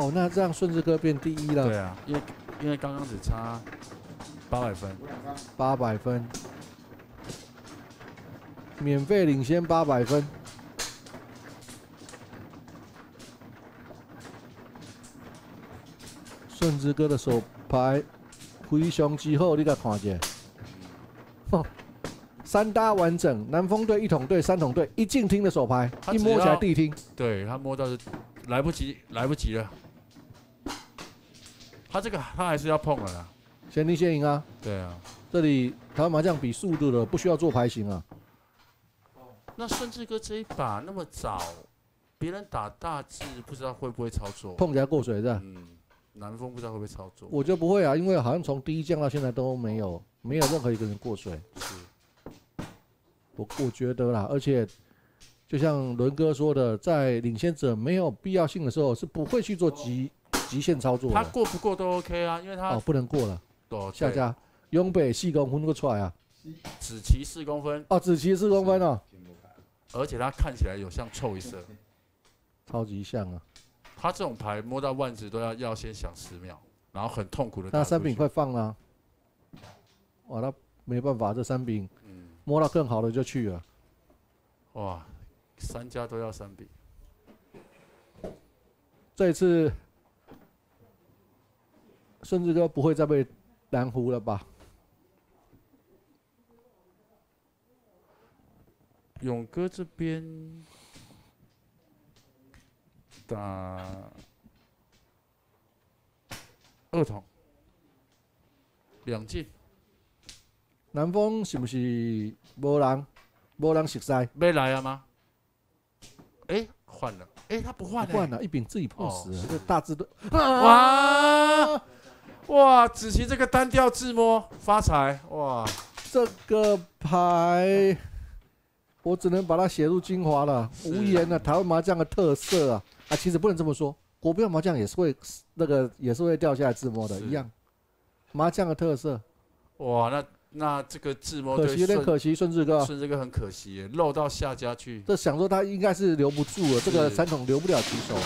哦，那这样顺治哥变第一了。对啊，因为因为刚刚只差八百分，八百分，免费领先八百分。顺治哥的手牌非常之后，你甲看见？哦，三搭完整，南风队、一统队、三统队一进厅的手牌，一摸起来地厅。对他摸到是来不及，来不及了。他这个他还是要碰了啦。先赢先赢啊！对啊，这里台湾麻将比速度的，不需要做牌型啊。那顺治哥这一把那么早，别人打大字不知道会不会操作？碰起来过水是吧？嗯。南风不知道会不会操作？我觉得不会啊，因为好像从第一将到现在都没有没有任何一个人过水。是，我我觉得啦，而且就像伦哥说的，在领先者没有必要性的时候，是不会去做极极限操作。他过不过都 OK 啊，因为他哦不能过了。哦，下家永北四公分都出来啊，紫旗四公分哦，紫旗四公分哦，而且他看起来有像臭一色，超级像啊。他这种牌摸到万子都要要先想十秒，然后很痛苦的。那三饼快放了，哇，那没办法，这三饼，摸到更好的就去了。哇，三家都要三饼。这一次，顺治哥不会再被蓝湖了吧？勇哥这边。打二筒两进，南风是不是无人？无人熟悉？没来啊吗？哎，换了，哎，他不换换了，一柄自己破死，这大字的哇哇，子琪这个单调自摸发财哇，这个牌我只能把它写入精华了，无言啊台湾麻将的特色啊。啊，其实不能这么说，国标麻将也是会那个也是会掉下来自摸的，一样。麻将的特色。哇，那那这个自摸可惜有点可惜，顺治哥。顺治哥很可惜，漏到下家去。这想说他应该是留不住了，这个三筒留不了几手。